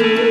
you.